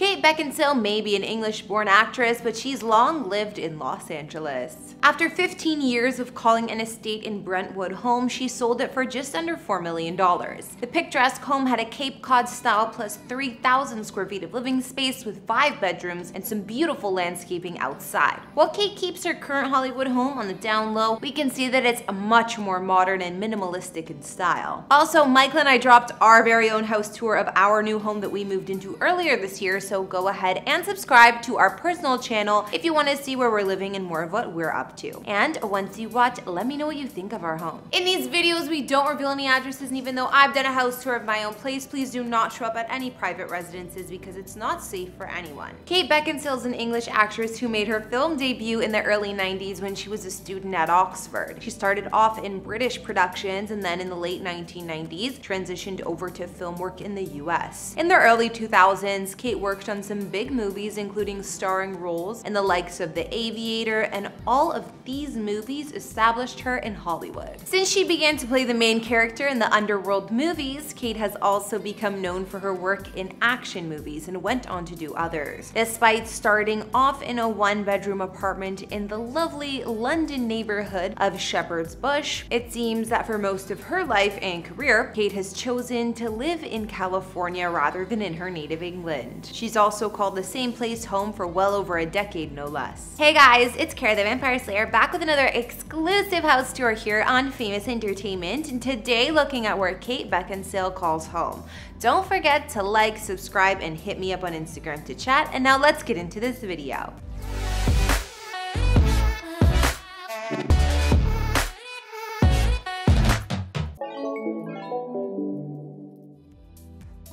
Kate Beckinsale may be an English-born actress, but she's long lived in Los Angeles. After 15 years of calling an estate in Brentwood home, she sold it for just under $4 million. The picturesque home had a Cape Cod style plus 3,000 square feet of living space with five bedrooms and some beautiful landscaping outside. While Kate keeps her current Hollywood home on the down low, we can see that it's a much more modern and minimalistic in style. Also, Michael and I dropped our very own house tour of our new home that we moved into earlier this year, so go ahead and subscribe to our personal channel if you want to see where we're living and more of what we're up to. And once you watch, let me know what you think of our home. In these videos, we don't reveal any addresses, and even though I've done a house tour of my own place, please do not show up at any private residences because it's not safe for anyone. Kate Beckinsale is an English actress who made her film debut in the early 90s when she was a student at Oxford. She started off in British productions and then in the late 1990s transitioned over to film work in the US. In the early 2000s, Kate worked worked on some big movies, including starring roles in the likes of The Aviator, and all of these movies established her in Hollywood. Since she began to play the main character in the Underworld movies, Kate has also become known for her work in action movies and went on to do others. Despite starting off in a one-bedroom apartment in the lovely London neighborhood of Shepherd's Bush, it seems that for most of her life and career, Kate has chosen to live in California rather than in her native England. She's also called the same place home for well over a decade, no less. Hey guys, it's Kara the Vampire Slayer back with another exclusive house tour here on Famous Entertainment, and today looking at where Kate Beckinsale calls home. Don't forget to like, subscribe, and hit me up on Instagram to chat, and now let's get into this video.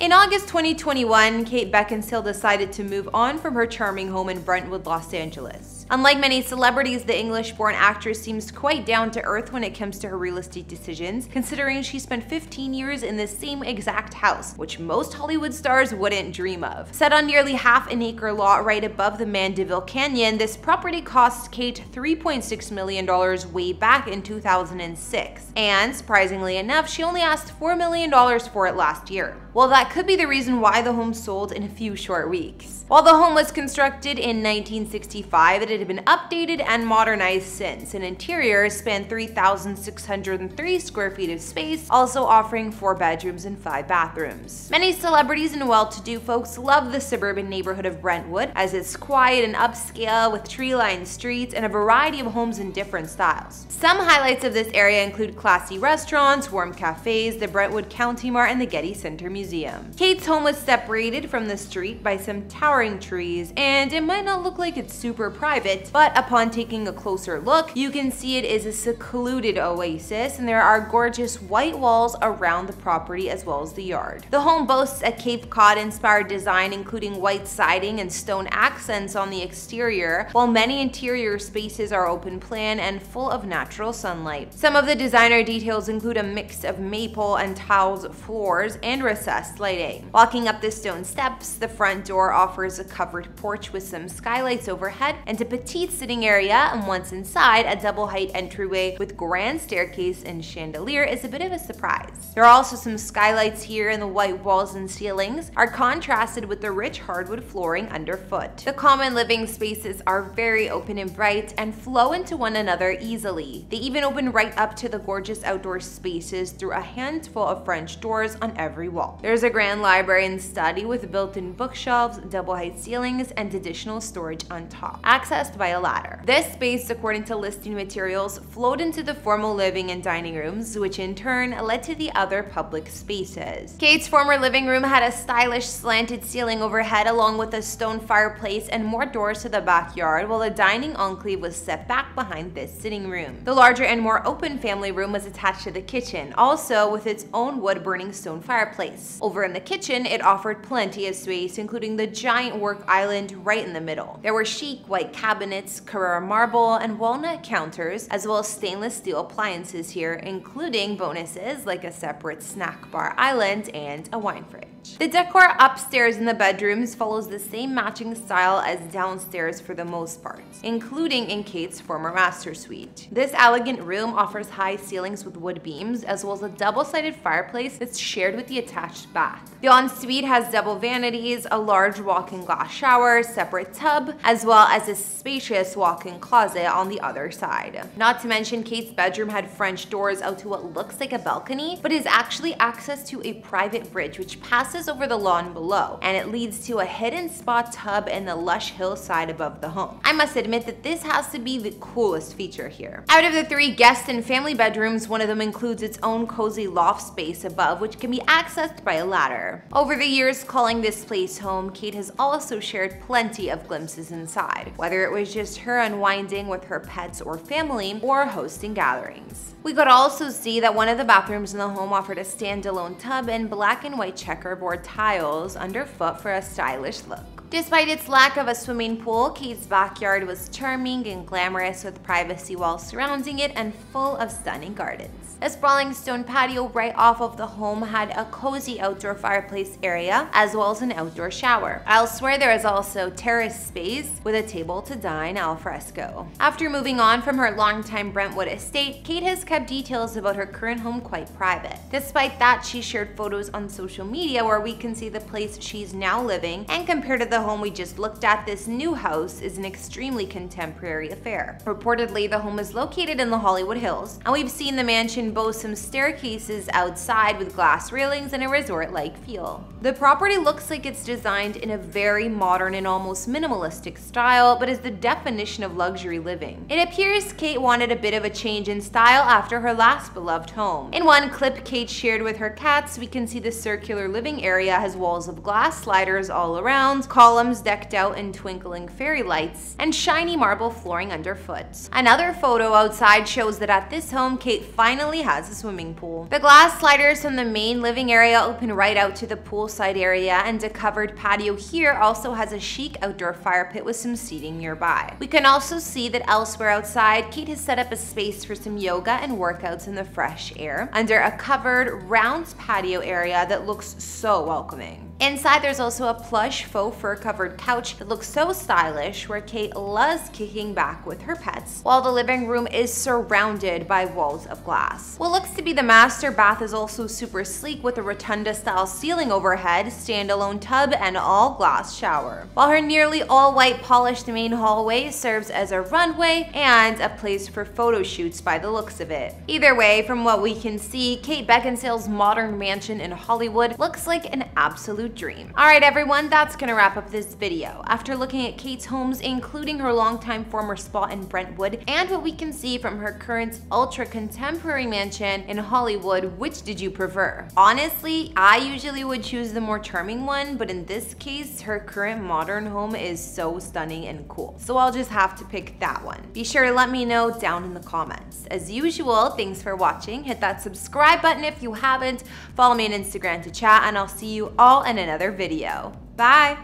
In August 2021, Kate Beckinsale decided to move on from her charming home in Brentwood, Los Angeles. Unlike many celebrities, the English-born actress seems quite down to earth when it comes to her real estate decisions, considering she spent 15 years in the same exact house, which most Hollywood stars wouldn't dream of. Set on nearly half an acre lot right above the Mandeville Canyon, this property cost Kate $3.6 million way back in 2006. And, surprisingly enough, she only asked $4 million for it last year. Well, that could be the reason why the home sold in a few short weeks. While the home was constructed in 1965, it had been updated and modernized since. An interior spanned 3,603 square feet of space, also offering four bedrooms and five bathrooms. Many celebrities and well-to-do folks love the suburban neighborhood of Brentwood, as it's quiet and upscale with tree-lined streets and a variety of homes in different styles. Some highlights of this area include classy restaurants, warm cafes, the Brentwood Country Mart, and the Getty Center Museum. Kate's home was separated from the street by some towering trees, and it might not look like it's super private, but upon taking a closer look, you can see it is a secluded oasis and there are gorgeous white walls around the property as well as the yard. The home boasts a Cape Cod inspired design including white siding and stone accents on the exterior, while many interior spaces are open plan and full of natural sunlight. Some of the designer details include a mix of maple and tiles floors and recessed lighting. Walking up the stone steps, the front door offers a covered porch with some skylights overhead and a petite sitting area, and once inside, a double height entryway with grand staircase and chandelier is a bit of a surprise. There are also some skylights here and the white walls and ceilings are contrasted with the rich hardwood flooring underfoot. The common living spaces are very open and bright and flow into one another easily. They even open right up to the gorgeous outdoor spaces through a handful of French doors on every wall. There's a grand library and study with built-in bookshelves, double height ceilings, and additional storage on top. Access accessed by a ladder. This space, according to listing materials, flowed into the formal living and dining rooms, which in turn led to the other public spaces. Kate's former living room had a stylish slanted ceiling overhead along with a stone fireplace and more doors to the backyard, while the dining enclave was set back behind this sitting room. The larger and more open family room was attached to the kitchen, also with its own wood-burning stone fireplace. Over in the kitchen, it offered plenty of space, including the giant work island right in the middle. There were chic white cabinets cabinets, Carrara marble, and walnut counters, as well as stainless steel appliances here, including bonuses like a separate snack bar island and a wine fridge. The decor upstairs in the bedrooms follows the same matching style as downstairs for the most part, including in Kate's former master suite. This elegant room offers high ceilings with wood beams, as well as a double-sided fireplace that's shared with the attached bath. The ensuite has double vanities, a large walk-in glass shower, separate tub, as well as a spacious walk-in closet on the other side. Not to mention Kate's bedroom had French doors out to what looks like a balcony, but is actually access to a private bridge which passes over the lawn below, and it leads to a hidden spa tub in the lush hillside above the home. I must admit that this has to be the coolest feature here. Out of the three guest and family bedrooms, one of them includes its own cozy loft space above, which can be accessed by a ladder. Over the years calling this place home, Kate has also shared plenty of glimpses inside, whether it was just her unwinding with her pets or family, or hosting gatherings. We could also see that one of the bathrooms in the home offered a standalone tub and black and white checkerboard tiles underfoot for a stylish look. Despite its lack of a swimming pool, Kate's backyard was charming and glamorous with privacy walls surrounding it and full of stunning gardens. A sprawling stone patio right off of the home had a cozy outdoor fireplace area as well as an outdoor shower. Elsewhere, there is also terrace space with a table to dine al fresco. After moving on from her longtime Brentwood estate, Kate has kept details about her current home quite private. Despite that, she shared photos on social media where we can see the place she's now living and compared to the the home we just looked at, this new house is an extremely contemporary affair. Reportedly, the home is located in the Hollywood Hills, and we've seen the mansion boast some staircases outside with glass railings and a resort-like feel. The property looks like it's designed in a very modern and almost minimalistic style, but is the definition of luxury living. It appears Kate wanted a bit of a change in style after her last beloved home. In one clip Kate shared with her cats, we can see the circular living area has walls of glass sliders all around, columns decked out in twinkling fairy lights, and shiny marble flooring underfoot. Another photo outside shows that at this home, Kate finally has a swimming pool. The glass sliders from the main living area open right out to the poolside area, and a covered patio here also has a chic outdoor fire pit with some seating nearby. We can also see that elsewhere outside, Kate has set up a space for some yoga and workouts in the fresh air under a covered round patio area that looks so welcoming. Inside, there's also a plush faux fur covered couch that looks so stylish where Kate loves kicking back with her pets, while the living room is surrounded by walls of glass. What looks to be the master bath is also super sleek with a rotunda style ceiling overhead, standalone tub, and all glass shower. While her nearly all white polished main hallway serves as a runway and a place for photo shoots by the looks of it. Either way, from what we can see, Kate Beckinsale's modern mansion in Hollywood looks like an absolute dream. Alright everyone, that's gonna wrap up this video. After looking at Kate's homes, including her longtime former spot in Brentwood, and what we can see from her current ultra-contemporary mansion in Hollywood, which did you prefer? Honestly, I usually would choose the more charming one, but in this case, her current modern home is so stunning and cool. So I'll just have to pick that one. Be sure to let me know down in the comments. As usual, thanks for watching. Hit that subscribe button if you haven't. Follow me on Instagram to chat, and I'll see you all in another video. Bye!